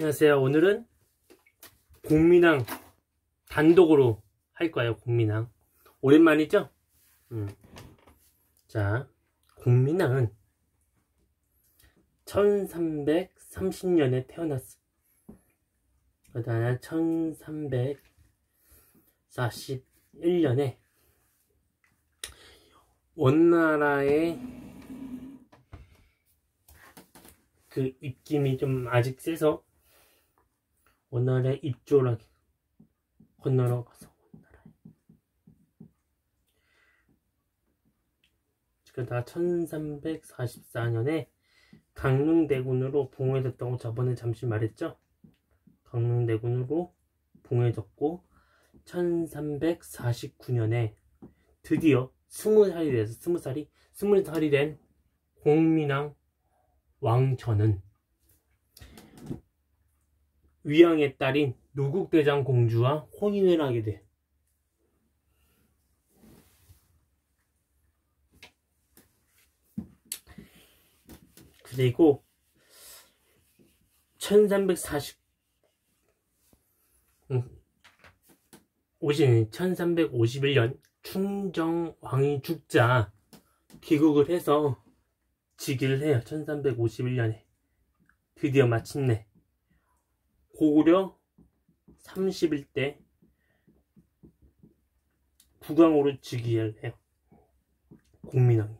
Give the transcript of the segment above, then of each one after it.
안녕하세요. 오늘은 공민왕 단독으로 할 거예요. 공민왕. 오랜만이죠? 음. 자, 공민왕은 1330년에 태어났어. 그 다음에 1341년에 원나라의 그 입김이 좀 아직 세서 원나라에 입조를 건너러 가서 원나라에 그다 1344년에 강릉대군으로 봉해졌다고 저번에 잠시 말했죠? 강릉대군으로 봉해졌고 1349년에 드디어 20살이 돼서 20살이 20살이 된 공민왕 왕전은 위왕의 딸인 누국대장 공주와 혼인을 하게 돼. 그리고 1340 50, 1351년 충정 왕이 죽자 귀국을 해서 즉위를 해요. 1351년에 드디어 마침내 고구려 31대 국왕으로 즉위를 해요. 국민왕이.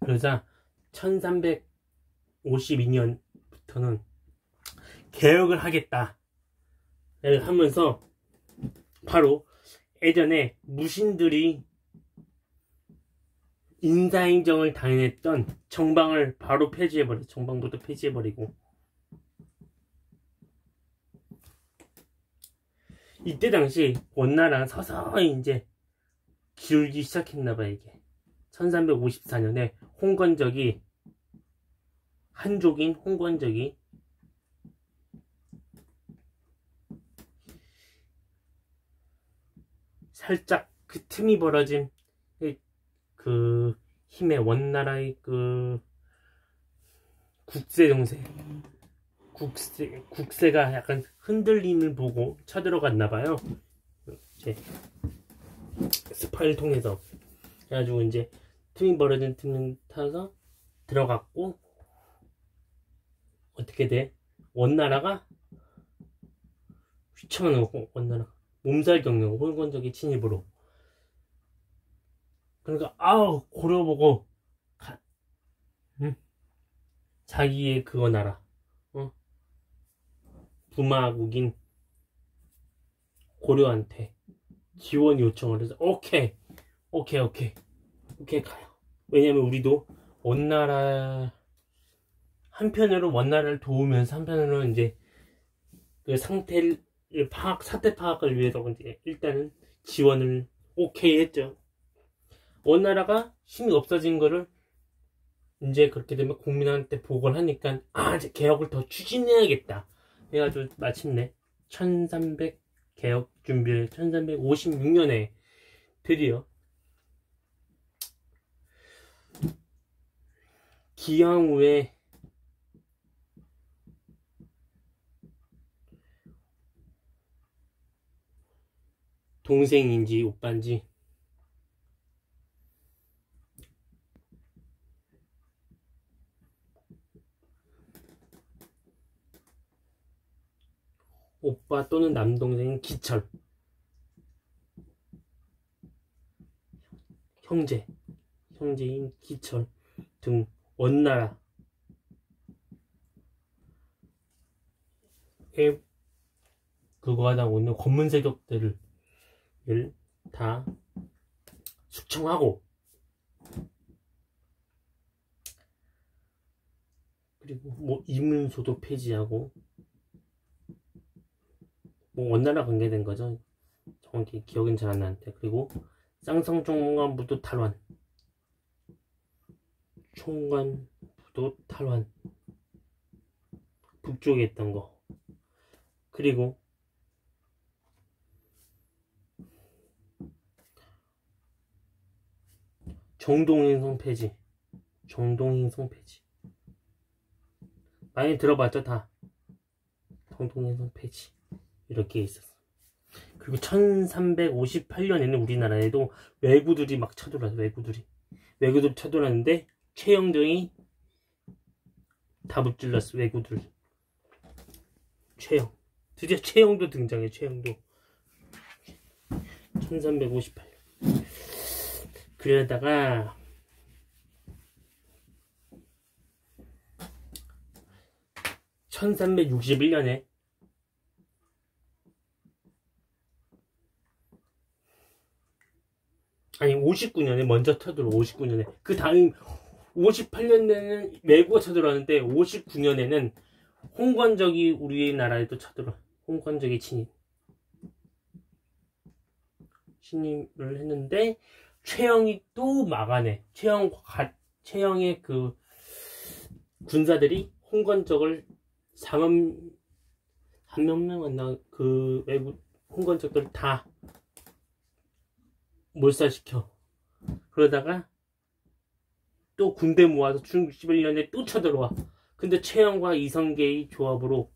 그러자 1352년부터는 개혁을 하겠다. 하면서 바로 예전에 무신들이 인사행정을 당했던 정방을 바로 폐지해버려. 정방부터 폐지해버리고 이때 당시 원나라가 서서히 이제 기울기 시작했나봐 이게. 1354년에 홍건적이 한족인 홍건적이 살짝 그 틈이 벌어진 그 힘의 원나라의 그 국세 정세 국세 국세가 약간 흔들림을 보고 쳐들어갔나 봐요. 이제 스파이를 통해서 그래가지고 이제 틈이 벌어진 틈을 타서 들어갔고 어떻게 돼? 원나라가 휘청하는 원나라 몸살 경영 혼건적인 침입으로 그러니까 아우 고려보고 가, 응? 자기의 그거 나라 어? 부마국인 고려한테 지원 요청을 해서 오케이 오케이 오케이 오케이 가요. 왜냐면 우리도 원나라 한편으로 원나라를 도우면서 한편으로 이제 그 상태를 파악 사태 파악을 위해서 이제 일단은 지원을 오케이 했죠. 원나라가 힘이 없어진 거를 이제 그렇게 되면 국민한테 보고를 하니까 아 이제 개혁을 더 추진해야겠다 해가지고 마침내 1300 개혁 준비를 1356년에 드디어 기양후에 동생인지 오빠인지 오빠 또는 남동생인 기철. 형제. 형제인 기철 등 원나라. 에 그거 하다 오는 검은 세력들을 다 숙청하고. 그리고 뭐 이문소도 폐지하고 뭐 원나라 관계된 거죠. 정확히 기억은 잘 안 나는데. 그리고 쌍성 총관부도 탈환. 총관부도 탈환. 북쪽에 있던 거. 그리고 정동행성 폐지. 정동행성 폐지. 많이 들어봤죠 다? 광동해성 폐지 이렇게 있었어. 그리고 1358년에는 우리나라에도 왜구들이 막 쳐들어왔어. 왜구들이 왜구들이 쳐들어왔는데 최영등이 다 붙질렀어. 왜구들. 최영. 드디어 최영도 등장해. 최영도. 1358년. 그러다가 1361년에 아니 59년에 먼저 터들어 59년에. 그 다음 58년에는 외국어 쳐들어왔는데 59년에는 홍건적이 우리나라에도 쳐들어. 홍건적이 친임. 신임을 했는데 최영이 또 막아내. 최영 최영의 그 군사들이 홍건적을 상암 한명 만나 그 외국 홍건적들 다 몰살시켜. 그러다가 또 군대 모아서 중 61년에 또 쳐들어와. 근데 최영과 이성계의 조합으로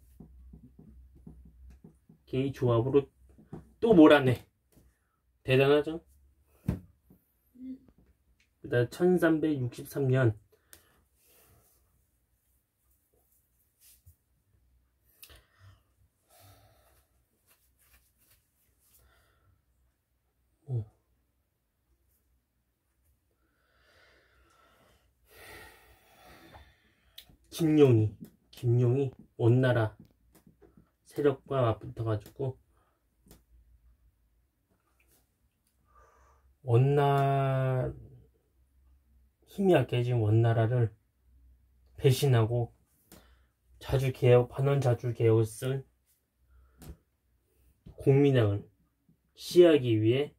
게이 조합으로 또 몰아내. 대단하죠? 그 다음 1363년 김용이 김용이 원나라 세력과 맞붙어가지고 원나 힘이 약해진 원나라를 배신하고 자주 개혁 반원 자주 개혁을 쓴 공민왕을 시하기 위해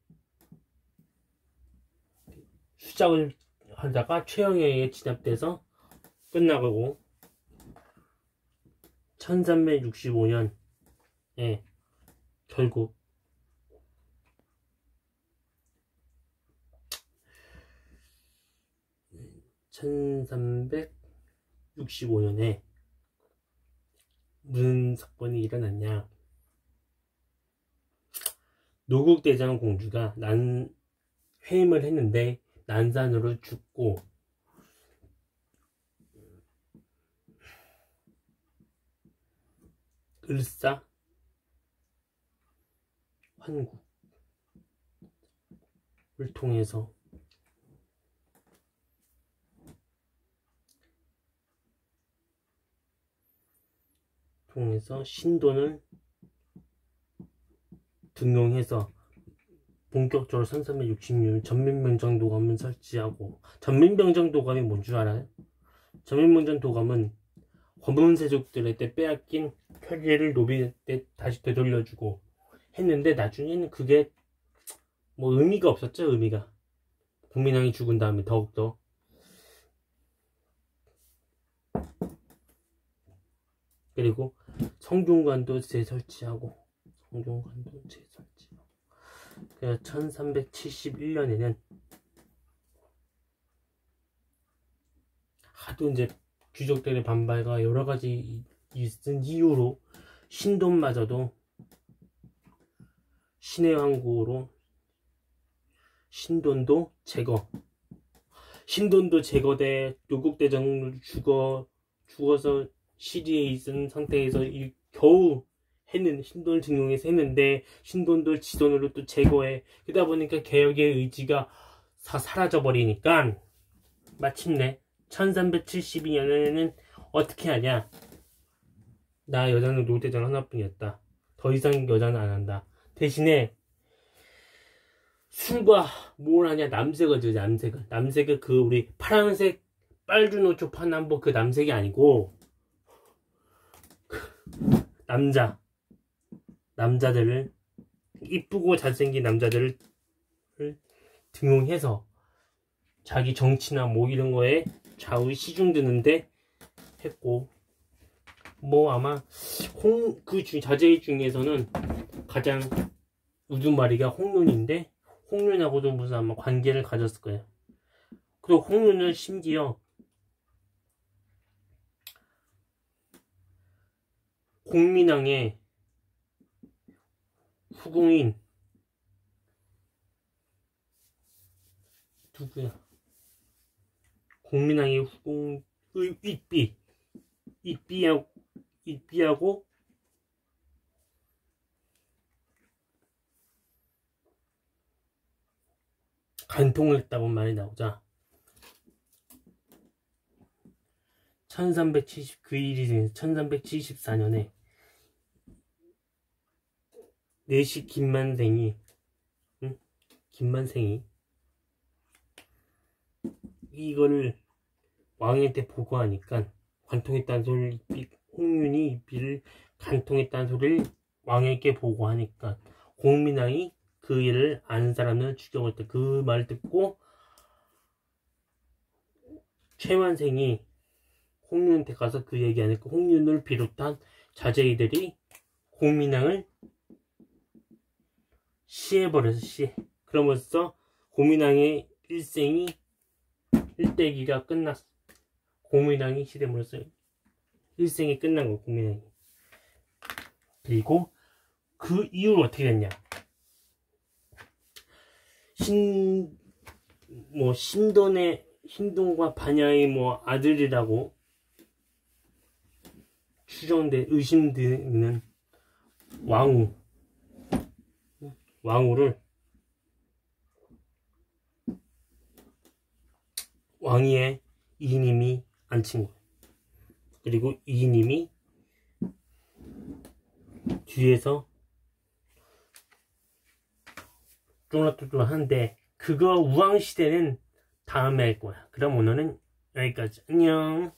수작을 하다가 최영에게 진압돼서 끝나고 1365년에 결국. (1365년에) 무슨 사건이 일어났냐. 노국대장 공주가 난 회임을 했는데 난산으로 죽고 을사 환국을 통해서 통해서 신돈을 등용해서 본격적으로 1366년 전민병정도감을 설치하고 전민병정도감이 뭔 줄 알아요? 전민병정도감은 검은세족들한테 빼앗긴 편리를 노비한테 다시 되돌려주고 했는데 나중에는 그게 뭐 의미가 없었죠 의미가. 국민왕이 죽은 다음에 더욱더. 그리고 성중관도 재설치하고 성중관도 재설치하고. 그래서 1371년에는 하도 이제 귀족들의 반발과 여러 가지 있은 이유로 신돈마저도 신의 왕국으로 신돈도 제거 신돈도 제거돼 노국대장을 죽어 죽어서 시리에 있은 상태에서 이, 겨우 했는 신돈 증용해서 했는데 신돈도 지돈으로 또 제거해 그러다 보니까 개혁의 의지가 다 사라져 버리니까 마침내 1372년에는 어떻게 하냐? 나 여자는 노대전 하나뿐이었다. 더 이상 여자는 안 한다. 대신에 술과 뭘 하냐 남색을 줘 남색을 남색을 그 우리 파란색 빨주노 초 파남보 그 남색이 아니고 남자 남자들을 이쁘고 잘생긴 남자들을 등용해서 자기 정치나 뭐 이런 거에 좌우 시중 드는데 했고 뭐 아마 홍 그 자제 중에서는 가장 우두마리가 홍눈인데 홍눈하고도 무슨 아마 관계를 가졌을 거예요. 그리고 홍눈은 심지어 공민왕의 후궁인 누구야? 공민왕의 후궁의 윗비 윗비하고 윗비하고 간통을 했다고 말이 나오자 1379일이 1374년에 내시 김만생이 응? 김만생이 이거를 왕한테 보고하니까 관통했다는 소리를 홍윤이 비를 간통했다는 소리를 왕에게 보고하니까 공민왕이 그 일을 아는 죽여볼 때그말 듣고 최만생이 홍윤한테 가서 그 얘기하니까 홍윤을 비롯한 자제이들이 공민왕을 시해버려서 시해. 그러면서 공민왕의 일생이 일대기가 끝났어 공민왕이 시대물로서 일생이 끝난 거 공민왕이 그리고 그 이후로 어떻게 됐냐 신, 뭐, 신돈의, 신돈과 반야의 뭐, 아들이라고 추정돼, 의심되는 왕후. 왕후를 왕위에 이님이 앉힌 거예요. 그리고 이님이 뒤에서 쫄라쫄라한데 그거 우왕시대는 다음에 할 거야. 그럼 오늘은 여기까지. 안녕.